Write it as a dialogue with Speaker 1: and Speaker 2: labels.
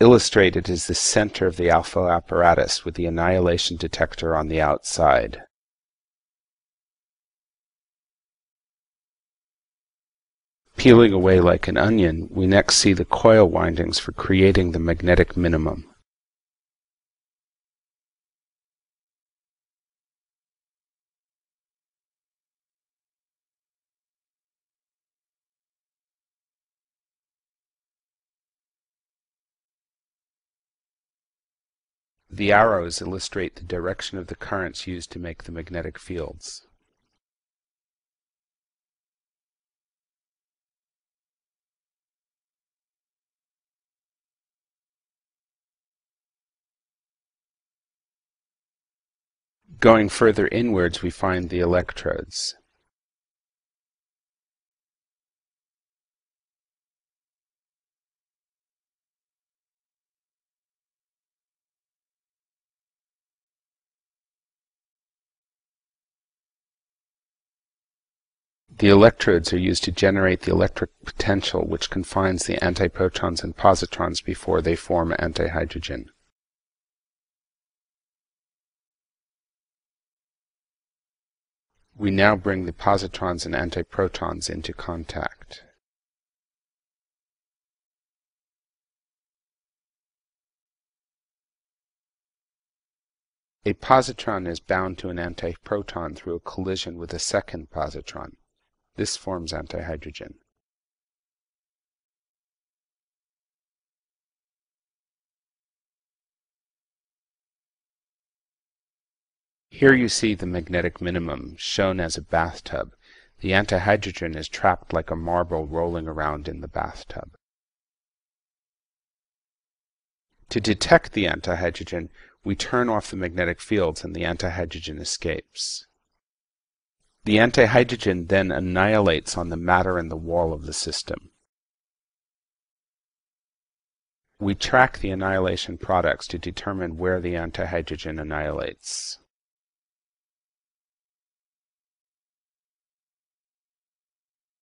Speaker 1: Illustrated is the center of the alpha apparatus with the annihilation detector on the outside. Peeling away like an onion, we next see the coil windings for creating the magnetic minimum. The arrows illustrate the direction of the currents used to make the magnetic fields. Going further inwards we find the electrodes. The electrodes are used to generate the electric potential which confines the antiprotons and positrons before they form antihydrogen. We now bring the positrons and antiprotons into contact. A positron is bound to an antiproton through a collision with a second positron. This forms antihydrogen. Here you see the magnetic minimum, shown as a bathtub. The antihydrogen is trapped like a marble rolling around in the bathtub. To detect the antihydrogen, we turn off the magnetic fields and the antihydrogen escapes. The antihydrogen then annihilates on the matter in the wall of the system. We track the annihilation products to determine where the antihydrogen annihilates.